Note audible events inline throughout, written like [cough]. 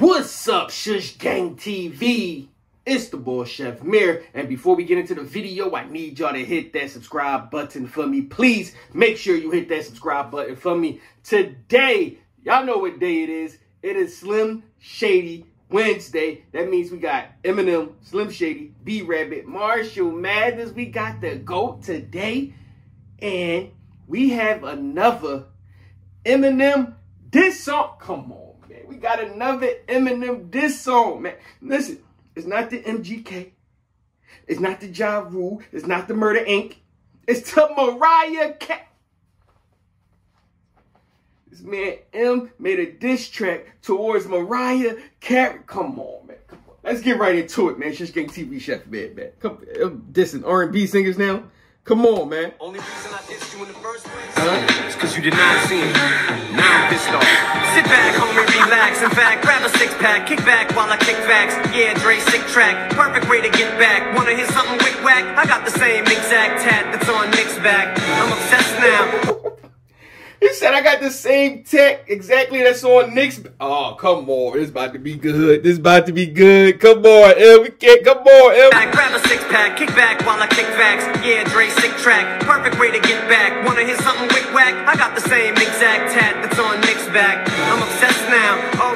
What's up, Shush Gang TV? It's the boy Shef Mir, and before we get into the video, I need y'all to hit that subscribe button for me. Please make sure you hit that subscribe button for me. Today, y'all know what day it is. It is Slim Shady Wednesday. That means we got Eminem, Slim Shady, B Rabbit, Marshall Mathers. We got the GOAT today, and we have another Eminem diss song. Come on man. We got another Eminem diss song, man. Listen, it's not the MGK. It's not the Ja Rule. It's not the Murder Inc. It's the Mariah Cat. This man M made a diss track towards Mariah Carey. Come on, man. Come on. Let's get right into it, man. Just getting TV chef, man, man. Come, I'm dissing R&B singers now. Come on, man. Only reason I dissed you in the first place huh? You did not see. Now I'm pissed off. Sit back, homie, relax. In fact, grab a six pack, kick back while I kick facts. Yeah, Dre, sick track. Perfect way to get back. Wanna hear something wick whack? I got the same exact tat that's on Nick's back. I'm obsessed now. He said I got the same tech exactly that's on Nick's. Oh, come on. This about to be good. This about to be good. Come on, L. We can't. Come on, L. Back, grab a six pack, kick back while I kick facts. Yeah, Dre, sick track. Perfect way to get back. Wanna hear something wick whack? I got the same exact tat that's on Nick's back. I'm obsessed now. Oh,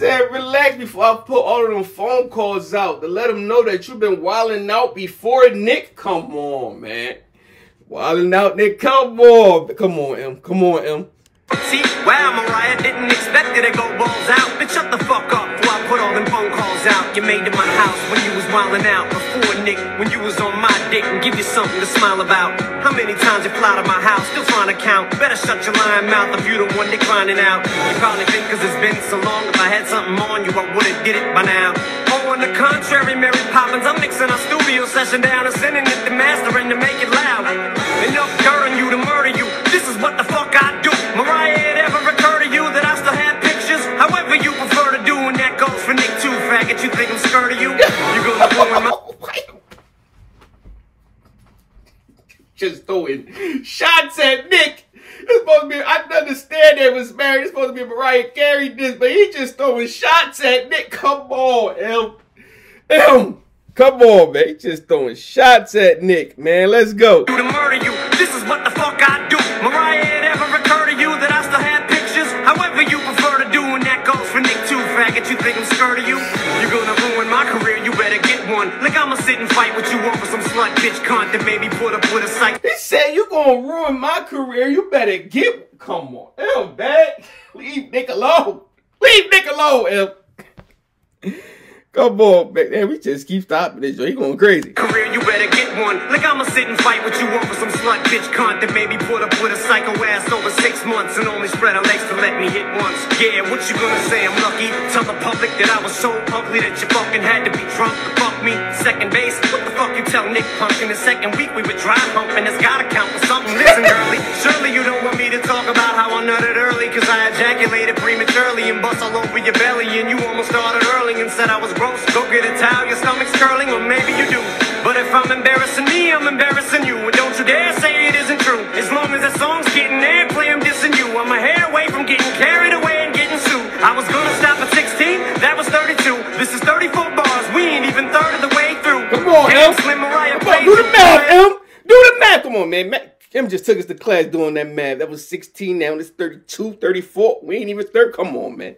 said, relax before I put all of them phone calls out to let them know that you've been wilding out before Nick. Come on, man. Wilding out, Nick. Come on. Come on, M. Come on, M. See, wow, Mariah didn't expect it to go balls out. Bitch, shut the fuck up before I put all them phone calls out. You made to my house when you was wildin' out. Before Nick, when you was on my dick and give you something to smile about. How many times you fly to my house, still trying to count. Better shut your lying mouth if you the one they declining out. You probably think cause it's been so long, if I had something on you, I would've did it by now. Oh, on the contrary, Mary Poppins, I'm mixing our studio session down and sending it to mastering to make it loud. Enough on you to murder you. This is what the fuck Gonna my... Just throwing shots at Nick. It's supposed to be, I understand they was married. It's supposed to be Mariah Carey this, but he just throwing shots at Nick. Come on, M. M. Come on, man. He just throwing shots at Nick, man. Let's go. to murder you. This is what the fuck I do. Mariah, it ever occur to you that I still have pictures? However you prefer to do, and that goes for Nick too, faggot. You think I'm scared of you? Sit and fight with you over some slut bitch that maybe put up with a psych. He said you gonna ruin my career. You better get. Come on, M. Back. Leave Nick alone. Leave Nick alone, M. Come on, man. We just keep stopping this. He going crazy. Career, you better get one. Like I'ma sit and fight with you over some slut bitch cunt that maybe put up with a psycho ass over six months and only spread her legs to let me hit once. Yeah, what you gonna say? I'm lucky. Tell the public that I was so ugly that you fucking had to be drunk to fuck me. Second base. What the fuck you tell Nick Punk in the second week we were dry humping? It's gotta count for something. Listen, girlie. Surely you don't want me to talk about how I nutted early cause I ejaculated prematurely and bust all over your belly and you almost started early said I was gross. Go get a towel, your stomach's curling, or maybe you do. But if I'm embarrassing me, I'm embarrassing you. And don't you dare say it isn't true. As long as that song's getting airplay, I'm dissing you. I'm a hair away from getting carried away and getting sued. I was gonna stop at 16, that was 32. This is 34 bars, we ain't even third of the way through. Come on, Damn, M. Slim Mariah Come on, do the math, M. Do the math. Come on, man. Ma- M just took us to class doing that math. That was 16 now. It's 32, 34. We ain't even third. Come on, man.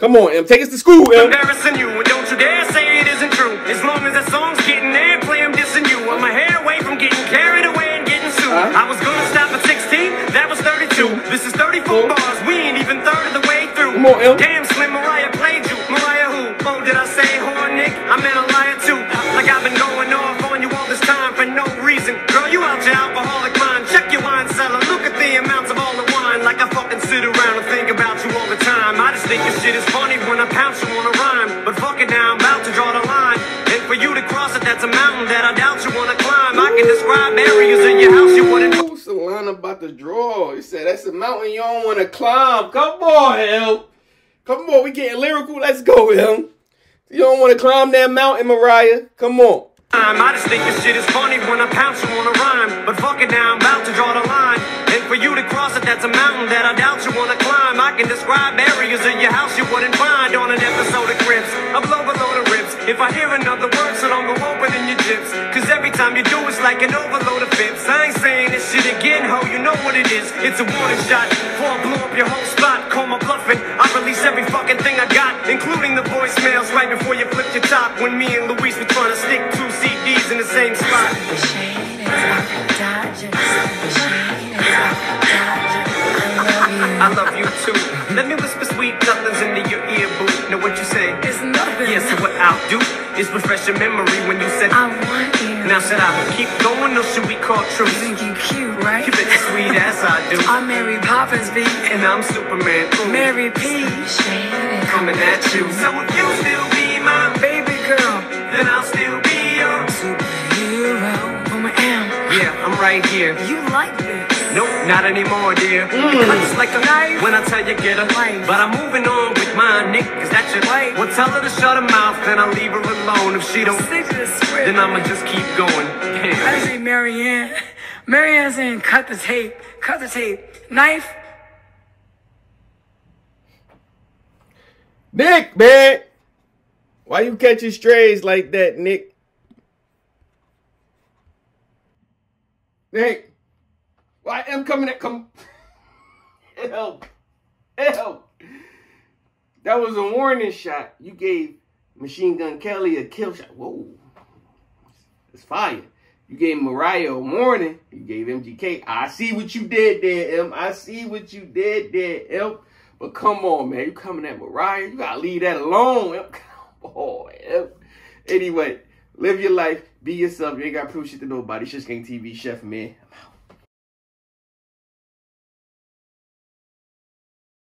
Come on, M. Take us to school, M. embarrassing you, and don't you dare say it isn't true. As long as that song's getting airplay, I'm dissing you. I'm a hair away from getting carried away and getting sued. Huh? I was gonna stop at 16, that was 32. This is 34 bars, we ain't even third of the way through. Come on, M. Damn, Solana about to draw. He said, that's a mountain you don't want to climb. Come on, Hell. Come on, we getting lyrical. Let's go, him. You don't want to climb that mountain, Mariah. Come on. I just think this shit is funny when I pounce you on a rhyme. But fuck it now, I'm about to draw the line. And for you to cross it, that's a mountain that I doubt you wanna climb. I can describe areas of your house you wouldn't find on an episode of Cribs. I blow below the ribs. If I hear another word, so don't go open in your jips. Cause every time you do, it's like an overload this shit again, ho, you know what it is. It's a warning shot. I blow up your whole spot, call my bluffing. I release every fucking thing I got, including the voicemails right before you flip your top. When me and Luis were trying to stick two CDs in the same spot. I love you too. Let me whisper sweet nothings into your ear, boo. Know what you say? It's nothing. Yeah, so what I'll do is refresh your memory when you said. I want you. Now should I keep going or should we call truce? think you cute, right? You bet the sweet as I do. [laughs] I'm Mary Poppins, B. And I'm Superman. Ooh, Mary P. coming at you. So if you still be my Baby girl. then I'll still be your. Superhero. Oh, Woman am. Yeah, I'm right here. You like this. Nope, not anymore, dear. Mm. Cuts like a knife when I tell you get her. Right. But I'm moving on with my Nick, cause that's your Right. Well, tell her to shut her mouth, then I'll leave her alone. If she don't, Stick to the script. then I'ma just keep going. I say Marianne. Marianne saying cut the tape. Cut the tape. Knife. Nick, man. Why you catching strays like that, Nick? Nick. Why am coming at come [laughs] Help. Help. That was a warning shot. You gave Machine Gun Kelly a kill shot. Whoa. It's fire. You gave Mariah a warning. You gave MGK. I see what you did there, M. I see what you did there, M. But come on, man. You coming at Mariah. You gotta leave that alone, M. [laughs] Come on, M. Anyway, live your life. Be yourself. You ain't gotta prove shit to nobody. It's just Gang TV Shef, man.